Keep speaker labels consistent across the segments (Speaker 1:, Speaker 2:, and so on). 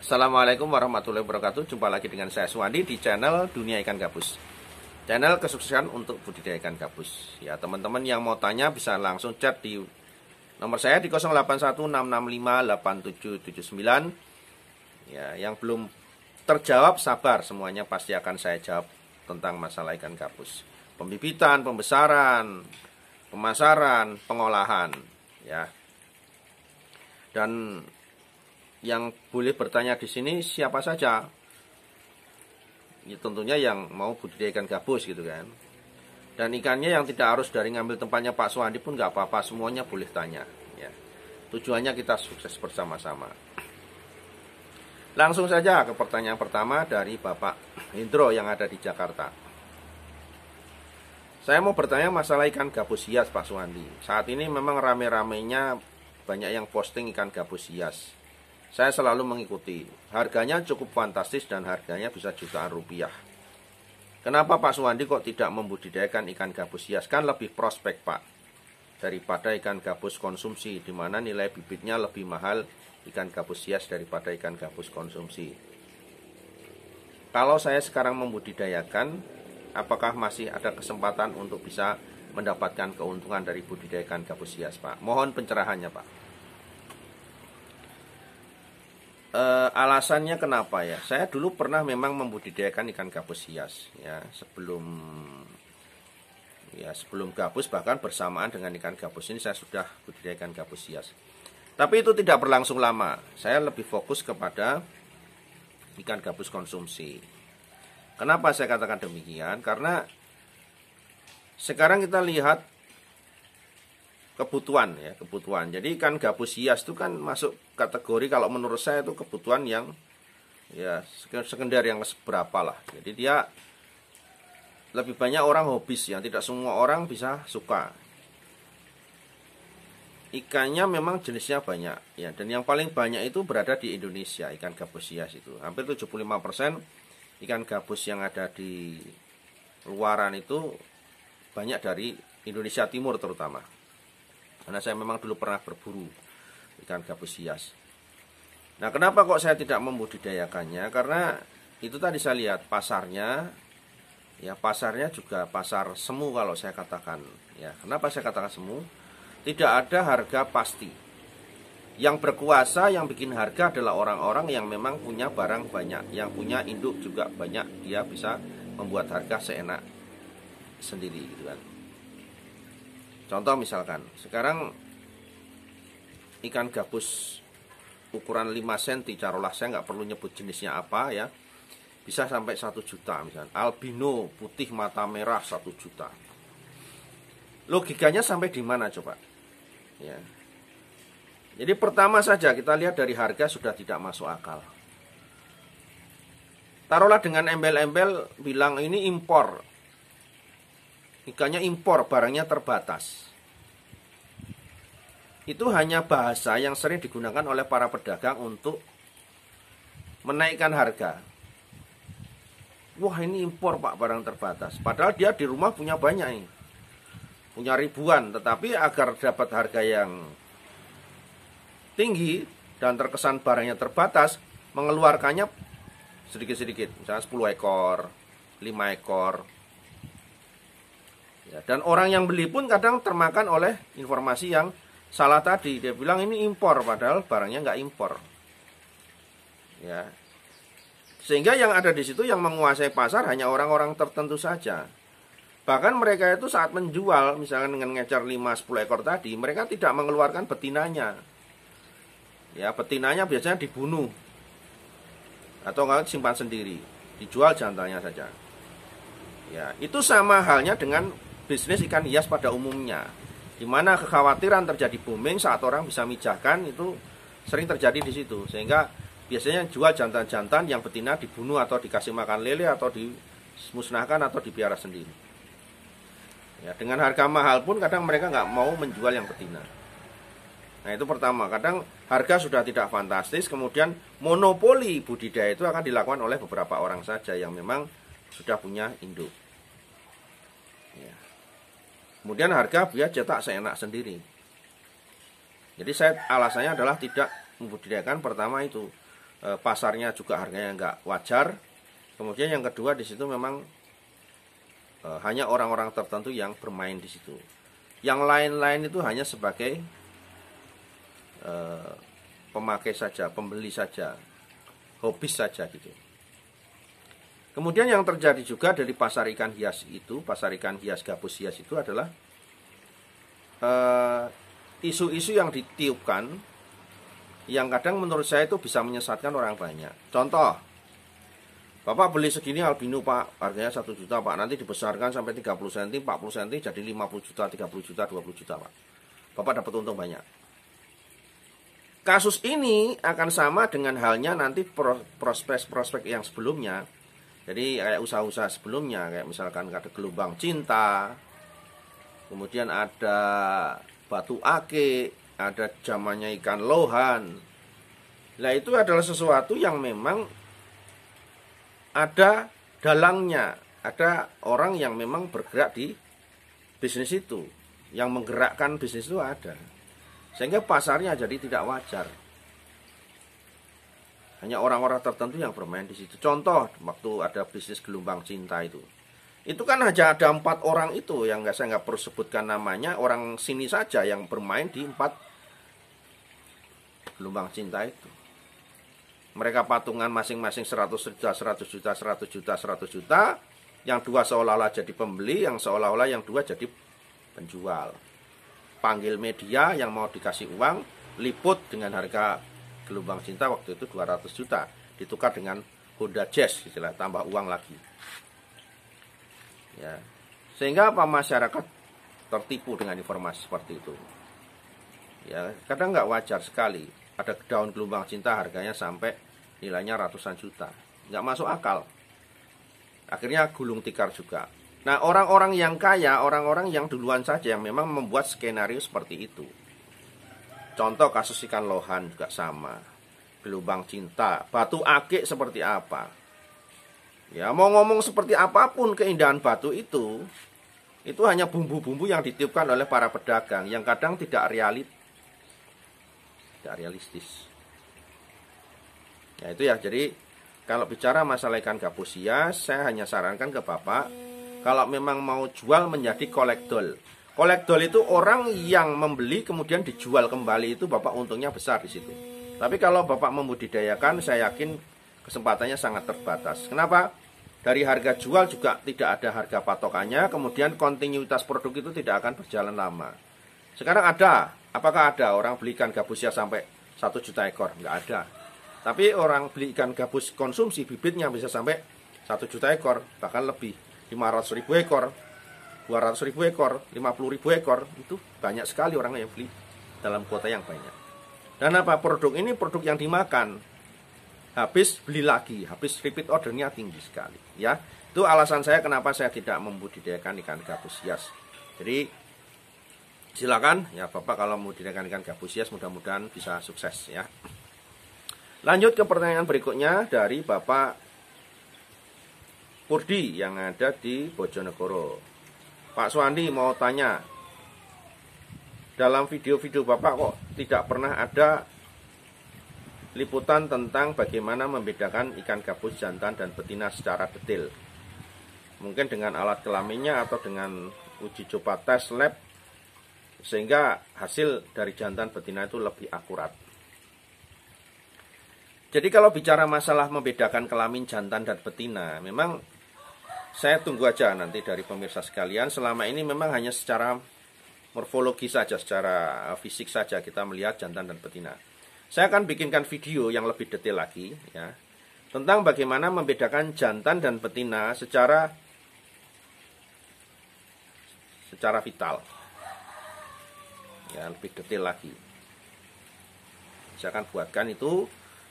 Speaker 1: Assalamualaikum warahmatullahi wabarakatuh. Jumpa lagi dengan saya Suwandi di channel Dunia Ikan Gabus. Channel kesuksesan untuk budidaya ikan gabus. Ya teman-teman yang mau tanya bisa langsung chat di nomor saya di 0816658779 Ya yang belum terjawab sabar. Semuanya pasti akan saya jawab tentang masalah ikan gabus. Pembibitan, pembesaran, pemasaran, pengolahan ya. Dan yang boleh bertanya di sini siapa saja? Ya, tentunya yang mau budidaya ikan gabus gitu kan. Dan ikannya yang tidak harus dari ngambil tempatnya Pak Suwandi pun nggak apa-apa semuanya boleh tanya ya. Tujuannya kita sukses bersama-sama. Langsung saja ke pertanyaan pertama dari Bapak Hendro yang ada di Jakarta. Saya mau bertanya masalah ikan gabus hias Pak Suwandi saat ini memang rame-ramenya banyak yang posting ikan gabus hias saya selalu mengikuti. Harganya cukup fantastis dan harganya bisa jutaan rupiah. Kenapa Pak Suwandi kok tidak membudidayakan ikan gabus hias? Kan lebih prospek Pak daripada ikan gabus konsumsi, di mana nilai bibitnya lebih mahal ikan gabus hias daripada ikan gabus konsumsi. Kalau saya sekarang membudidayakan, apakah masih ada kesempatan untuk bisa mendapatkan keuntungan dari budidaya ikan gabus hias Pak? Mohon pencerahannya Pak. Uh, alasannya kenapa ya? Saya dulu pernah memang membudidayakan ikan gabus hias ya sebelum ya sebelum gabus bahkan bersamaan dengan ikan gabus ini saya sudah budidayakan gabus hias. Tapi itu tidak berlangsung lama. Saya lebih fokus kepada ikan gabus konsumsi. Kenapa saya katakan demikian? Karena sekarang kita lihat kebutuhan ya kebutuhan. Jadi ikan gabus hias itu kan masuk kategori kalau menurut saya itu kebutuhan yang ya sekunder yang seberapa lah. Jadi dia lebih banyak orang hobis yang tidak semua orang bisa suka. Ikannya memang jenisnya banyak ya. Dan yang paling banyak itu berada di Indonesia ikan gabus hias itu. Hampir 75% ikan gabus yang ada di luaran itu banyak dari Indonesia Timur terutama karena saya memang dulu pernah berburu ikan gabus hias. Nah, kenapa kok saya tidak membudidayakannya? Karena itu tadi saya lihat pasarnya ya pasarnya juga pasar semu kalau saya katakan ya. Kenapa saya katakan semu? Tidak ada harga pasti. Yang berkuasa yang bikin harga adalah orang-orang yang memang punya barang banyak, yang punya induk juga banyak, dia bisa membuat harga seenak sendiri gitu kan. Contoh misalkan, sekarang ikan gabus ukuran 5 cm, carolah saya nggak perlu nyebut jenisnya apa ya, bisa sampai 1 juta misalnya. Albino putih mata merah 1 juta. Logikanya sampai di mana coba? Ya. Jadi pertama saja kita lihat dari harga sudah tidak masuk akal. Taruhlah dengan embel-embel bilang ini impor ikannya impor, barangnya terbatas. Itu hanya bahasa yang sering digunakan oleh para pedagang untuk menaikkan harga. Wah ini impor pak barang terbatas. Padahal dia di rumah punya banyak nih. Punya ribuan. Tetapi agar dapat harga yang tinggi dan terkesan barangnya terbatas. Mengeluarkannya sedikit-sedikit. Misalnya 10 ekor, 5 ekor, Ya, dan orang yang beli pun kadang termakan oleh informasi yang salah tadi. Dia bilang ini impor, padahal barangnya nggak impor. Ya, sehingga yang ada di situ yang menguasai pasar hanya orang-orang tertentu saja. Bahkan mereka itu saat menjual, misalnya dengan ngecer 5-10 ekor tadi, mereka tidak mengeluarkan betinanya. Ya, betinanya biasanya dibunuh. Atau nggak simpan sendiri. Dijual jantannya saja. Ya, itu sama halnya dengan bisnis ikan hias pada umumnya. Di mana kekhawatiran terjadi booming saat orang bisa mijahkan itu sering terjadi di situ. Sehingga biasanya jual jantan-jantan yang betina dibunuh atau dikasih makan lele atau dimusnahkan atau dipiara sendiri. Ya dengan harga mahal pun kadang mereka nggak mau menjual yang betina. Nah itu pertama. Kadang harga sudah tidak fantastis kemudian monopoli budidaya itu akan dilakukan oleh beberapa orang saja yang memang sudah punya induk. Ya. Kemudian harga dia cetak seenak sendiri. Jadi saya alasannya adalah tidak membudidayakan pertama itu. e, pasarnya juga harganya nggak wajar. Kemudian yang kedua di situ memang e, hanya orang-orang tertentu yang bermain di situ. Yang lain-lain itu hanya sebagai e, pemakai saja, pembeli saja, hobis saja gitu. Kemudian yang terjadi juga dari pasar ikan hias itu, pasar ikan hias gabus hias itu adalah isu-isu uh, yang ditiupkan yang kadang menurut saya itu bisa menyesatkan orang banyak. Contoh, Bapak beli segini albino Pak, harganya 1 juta Pak, nanti dibesarkan sampai 30 cm, 40 cm jadi 50 juta, 30 juta, 20 juta Pak. Bapak dapat untung banyak. Kasus ini akan sama dengan halnya nanti prospek-prospek yang sebelumnya. Jadi kayak usaha-usaha sebelumnya, kayak misalkan ada gelombang cinta, kemudian ada batu ake, ada zamannya ikan lohan. Nah itu adalah sesuatu yang memang ada dalangnya, ada orang yang memang bergerak di bisnis itu, yang menggerakkan bisnis itu ada. Sehingga pasarnya jadi tidak wajar. Hanya orang-orang tertentu yang bermain di situ. Contoh, waktu ada bisnis gelombang cinta itu. Itu kan hanya ada empat orang itu yang nggak saya nggak perlu sebutkan namanya. Orang sini saja yang bermain di empat gelombang cinta itu. Mereka patungan masing-masing 100 juta, 100 juta, 100 juta, 100 juta. Yang dua seolah-olah jadi pembeli, yang seolah-olah yang dua jadi penjual. Panggil media yang mau dikasih uang, liput dengan harga gelombang cinta waktu itu 200 juta. Ditukar dengan Honda Jazz, istilah tambah uang lagi. Ya. Sehingga apa masyarakat tertipu dengan informasi seperti itu. Ya, kadang nggak wajar sekali ada daun gelombang cinta harganya sampai nilainya ratusan juta. Nggak masuk akal. Akhirnya gulung tikar juga. Nah, orang-orang yang kaya, orang-orang yang duluan saja yang memang membuat skenario seperti itu. Contoh kasus ikan lohan juga sama. Gelombang cinta, batu akik seperti apa. Ya, mau ngomong seperti apa pun keindahan batu itu, itu hanya bumbu-bumbu yang ditiupkan oleh para pedagang yang kadang tidak realit tidak realistis ya itu ya jadi kalau bicara masalah ikan gabus hias saya hanya sarankan ke bapak kalau memang mau jual menjadi kolektol kolektol itu orang yang membeli kemudian dijual kembali itu bapak untungnya besar di situ tapi kalau bapak membudidayakan saya yakin kesempatannya sangat terbatas kenapa dari harga jual juga tidak ada harga patokannya kemudian kontinuitas produk itu tidak akan berjalan lama sekarang ada Apakah ada orang beli ikan gabus ya sampai 1 juta ekor? Enggak ada. Tapi orang beli ikan gabus konsumsi bibitnya bisa sampai 1 juta ekor, bahkan lebih. 500 ribu ekor, 200 ribu ekor, 50 ribu ekor, itu banyak sekali orang yang beli dalam kuota yang banyak. Dan apa produk ini produk yang dimakan, habis beli lagi, habis repeat ordernya tinggi sekali. Ya, itu alasan saya kenapa saya tidak membudidayakan ikan gabus hias. Jadi silakan ya Bapak kalau mau dinaikkan ikan gabus hias mudah-mudahan bisa sukses ya. Lanjut ke pertanyaan berikutnya dari Bapak Purdi yang ada di Bojonegoro. Pak Suwandi mau tanya, dalam video-video Bapak kok tidak pernah ada liputan tentang bagaimana membedakan ikan gabus jantan dan betina secara detail. Mungkin dengan alat kelaminnya atau dengan uji coba tes lab sehingga hasil dari jantan betina itu lebih akurat. Jadi kalau bicara masalah membedakan kelamin jantan dan betina, memang saya tunggu aja nanti dari pemirsa sekalian. Selama ini memang hanya secara morfologi saja, secara fisik saja kita melihat jantan dan betina. Saya akan bikinkan video yang lebih detail lagi ya tentang bagaimana membedakan jantan dan betina secara secara vital ya lebih detail lagi saya akan buatkan itu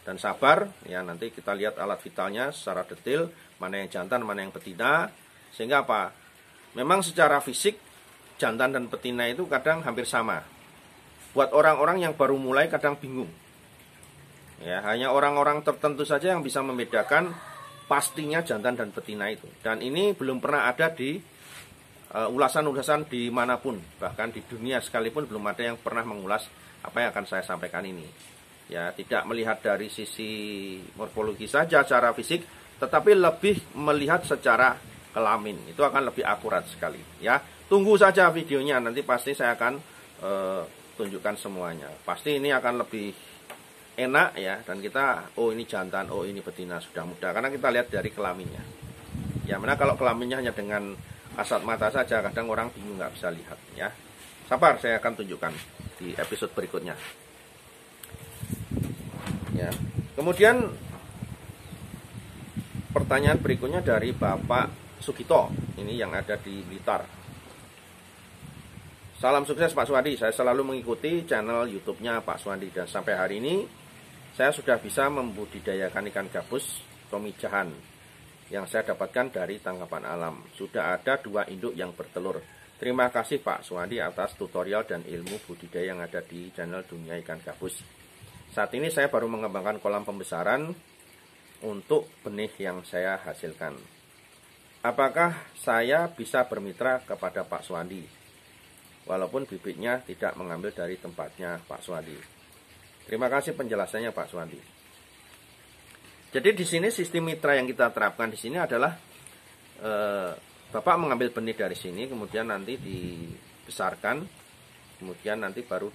Speaker 1: dan sabar ya nanti kita lihat alat vitalnya secara detail mana yang jantan mana yang betina. Sehingga apa? Memang secara fisik jantan dan betina itu kadang hampir sama. Buat orang-orang yang baru mulai kadang bingung. Ya hanya orang-orang tertentu saja yang bisa membedakan pastinya jantan dan betina itu. Dan ini belum pernah ada di uh, ulasan-ulasan di mana pun bahkan di dunia sekalipun belum ada yang pernah mengulas apa yang akan saya sampaikan ini ya tidak melihat dari sisi morfologi saja secara fisik tetapi lebih melihat secara kelamin. Itu akan lebih akurat sekali ya. Tunggu saja videonya nanti pasti saya akan uh, tunjukkan semuanya. Pasti ini akan lebih enak ya. Dan kita oh ini jantan oh ini betina sudah muda karena kita lihat dari kelaminnya. Ya mana kalau kelaminnya hanya dengan kasat mata saja kadang orang bingung nggak bisa lihat ya. Sabar saya akan tunjukkan di episode berikutnya ya kemudian pertanyaan berikutnya dari Bapak Sugito. Ini yang ada di Blitar. Salam sukses Pak Suwandi. Saya selalu mengikuti channel YouTube-nya Pak Suwandi. Dan sampai hari ini saya sudah bisa membudidayakan ikan gabus pemijahan yang saya dapatkan dari tangkapan alam. Sudah ada dua induk yang bertelur. Terima kasih Pak Suwandi atas tutorial dan ilmu budidaya yang ada di channel Dunia Ikan Gabus. Saat ini saya baru mengembangkan kolam pembesaran untuk benih yang saya hasilkan. Apakah saya bisa bermitra kepada Pak Suwandi? Walaupun bibitnya tidak mengambil dari tempatnya Pak Suwandi. Terima kasih penjelasannya Pak Suwandi. Jadi di sini sistem mitra yang kita terapkan di sini adalah eh, Bapak mengambil benih dari sini, kemudian nanti dibesarkan, kemudian nanti baru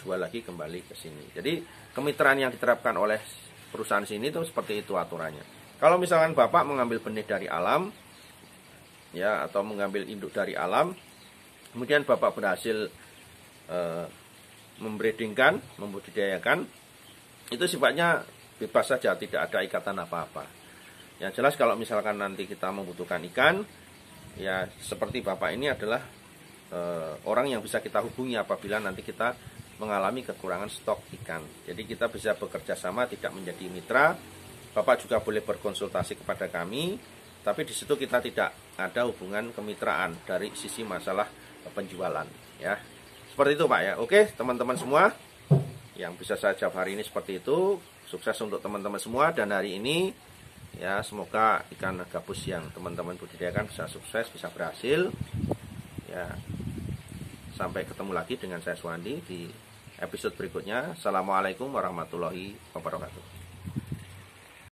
Speaker 1: dijual lagi kembali ke sini. Jadi kemitraan yang diterapkan oleh perusahaan sini itu seperti itu aturannya. Kalau misalkan Bapak mengambil benih dari alam, ya atau mengambil induk dari alam, kemudian Bapak berhasil e, membreedingkan, membudidayakan, itu sifatnya bebas saja, tidak ada ikatan apa-apa. Yang jelas kalau misalkan nanti kita membutuhkan ikan, ya seperti Bapak ini adalah e, orang yang bisa kita hubungi apabila nanti kita mengalami kekurangan stok ikan. Jadi kita bisa bekerja sama tidak menjadi mitra. Bapak juga boleh berkonsultasi kepada kami, tapi di situ kita tidak ada hubungan kemitraan dari sisi masalah penjualan ya. Seperti itu Pak ya. Oke, teman-teman semua yang bisa saya jawab hari ini seperti itu. Sukses untuk teman-teman semua dan hari ini ya semoga ikan gabus yang teman-teman budidayakan bisa sukses, bisa berhasil. Ya. Sampai ketemu lagi dengan saya Suwandi di episode berikutnya. Assalamualaikum warahmatullahi wabarakatuh.